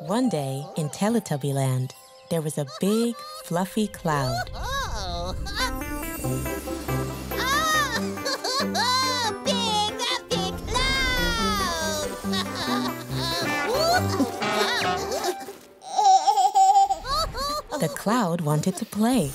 One day in Teletubby Land, there was a big, fluffy cloud. Oh. Ah! big, big cloud! The cloud wanted to play.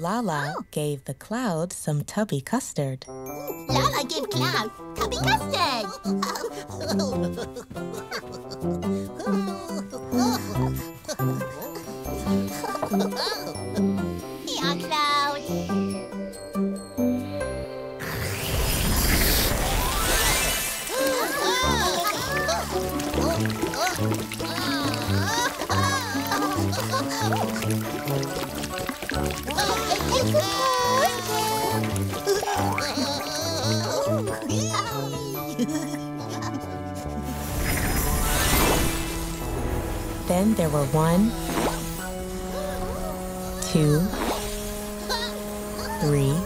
Laa-Laa gave the cloud some tubby custard. Laa-Laa gave Cloud tubby custard. Then there were one, two, three,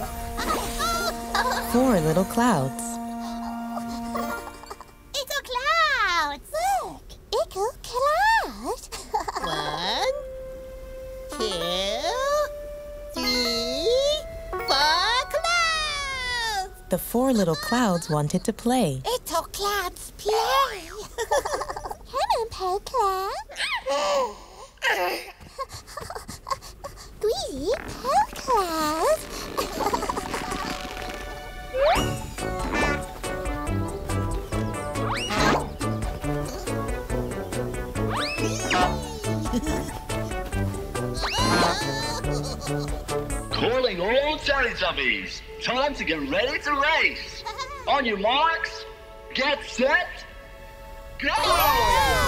four little clouds. Echo Cloud! Look! Echo Cloud! One, two, three, four clouds. The four little clouds wanted to play. Echo Clouds play! Come on, play, Cloud! Play, Cloud! Calling all Teletubbies. Time to get ready to race. On your marks, get set, go!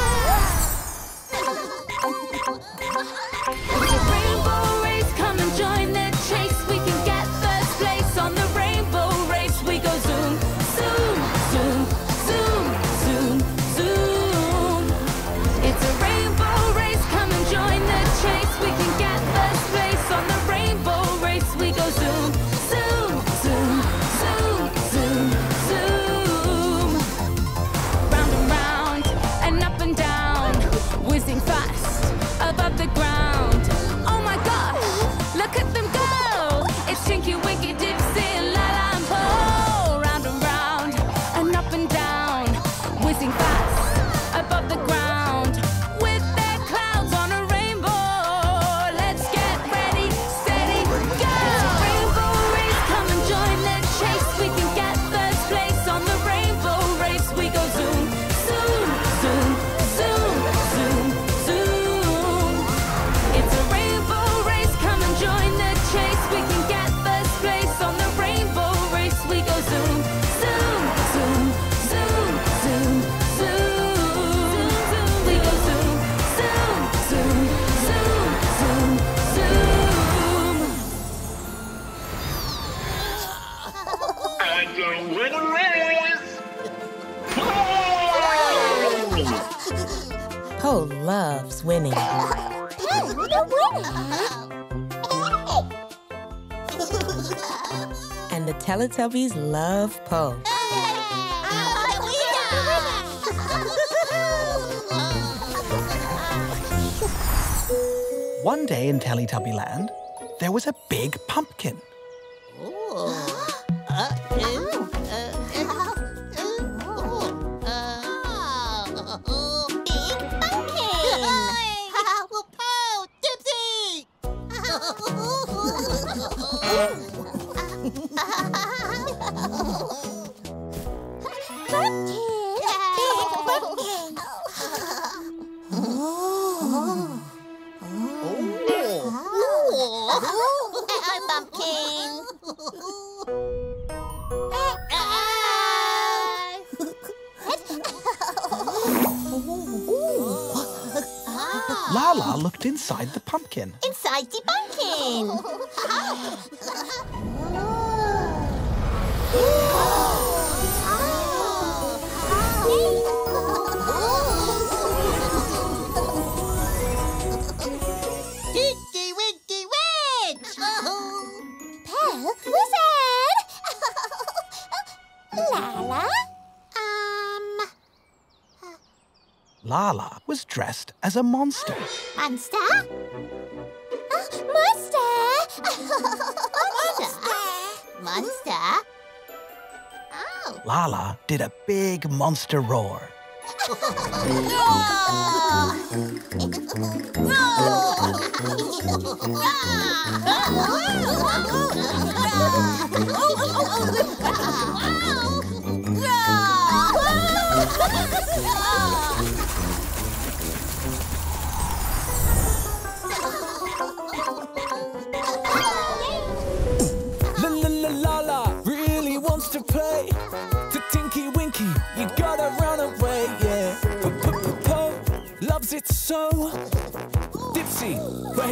and the Teletubbies love Po. One day in Teletubby Land, there was a big pumpkin. Laa-Laa looked inside the pumpkin. Inside the pumpkin. Tinky Laa-Laa was dressed as a monster. monster. Ah, monster. Monster? Monster? Oh. Laa-Laa did a big monster roar.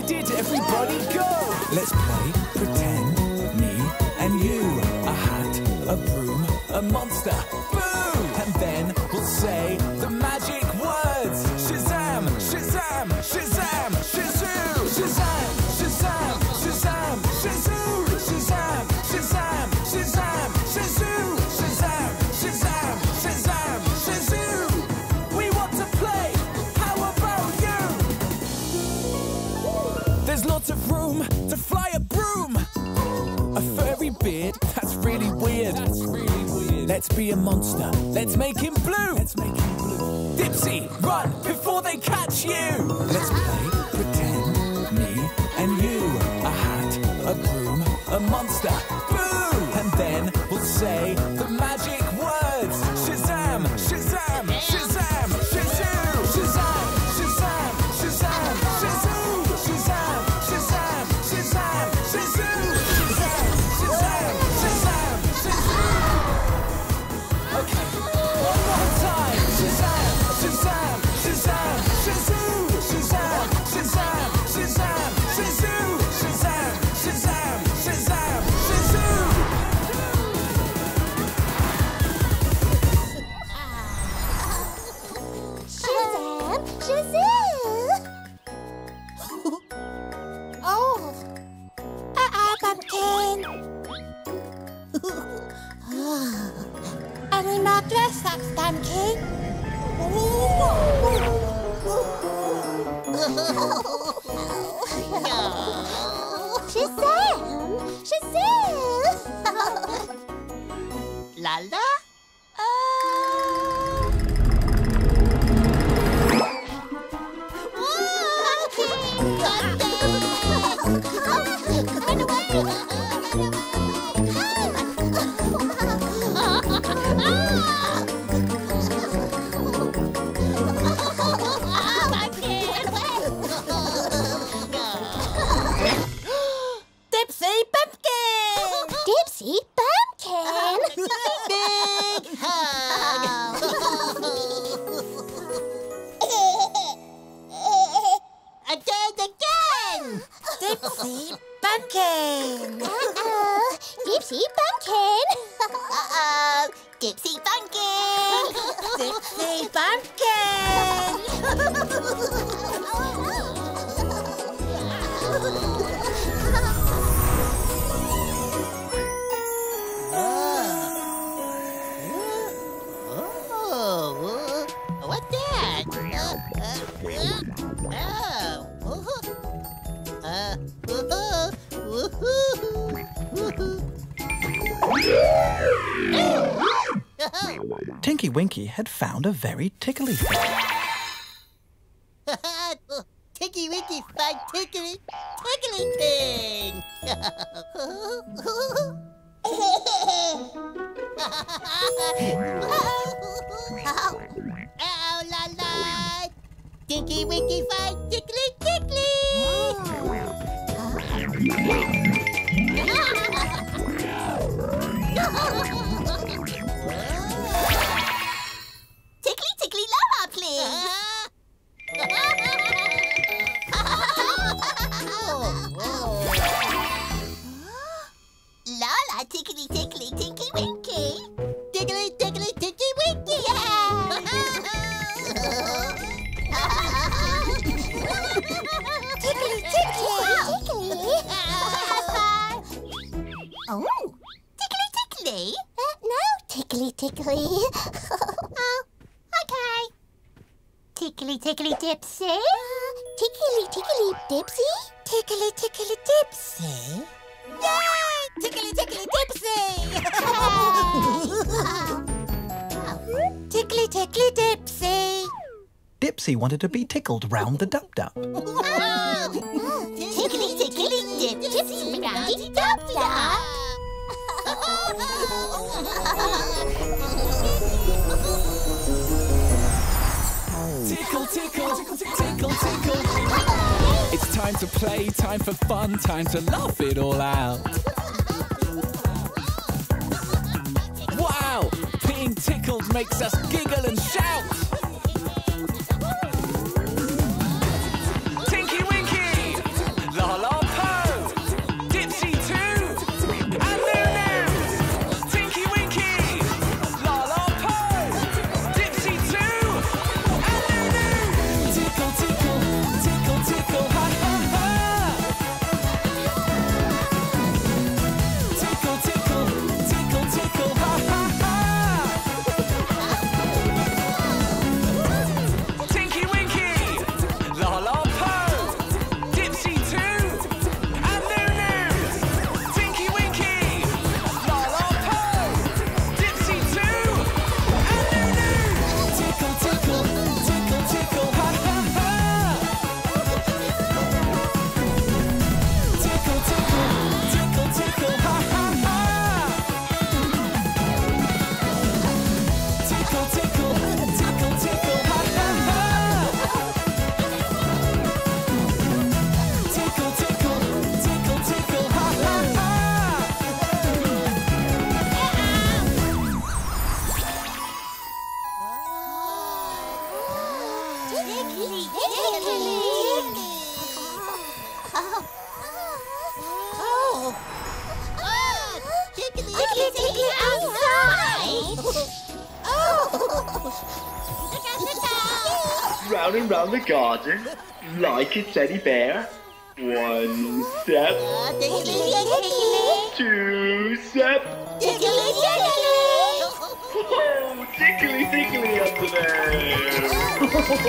did everybody go? Let's play pretend, me and you. A hat, a broom, a monster. There's lots of room to fly a broom. A furry beard, that's really weird. That's really weird. Let's be a monster. Let's make him blue. Let's make him blue. Dipsy, run before they catch you. Let's play pretend, me and you. A hat, a broom, a monster. Boo! And then we'll say the magic Shazam! Dipsy Pumpkin! Tinky Winky had found a very tickly thing. Tinky Winky fun tickly, tickly thing. Ow, oh, la la. Tinky Winky fun tickly, tickly. Tickly, Tickly, tickly, dipsy. Uh, tickly, tickly, dipsy. Tickly, tickly, dipsy. Yay! Tickly, tickly, dipsy. tickly, tickly, dipsy. Dipsy wanted to be tickled round the dub dub. Tickly, tickly, dip, dipsy, roundy, dub, dub. Tickle, tickle, tickle, tickle. It's time to play, time for fun, time to laugh it all out. Wow! Being tickled makes us giggle and shout. Round and round the garden, like a teddy bear. One step, tickly, Tickly, two step. tickly, tickly. Oh, tickly, tickly under there.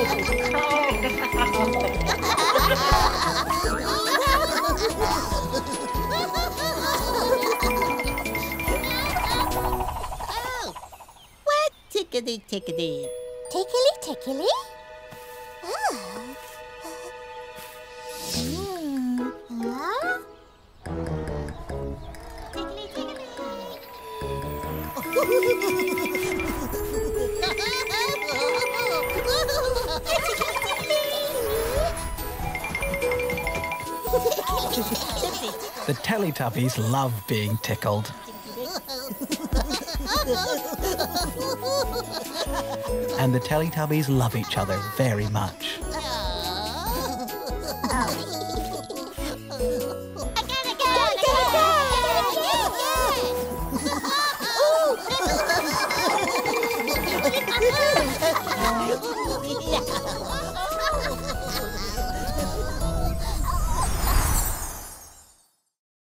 Oh. What tickety tickety? Tickly, tickly. The Teletubbies love being tickled. And the Teletubbies love each other very much.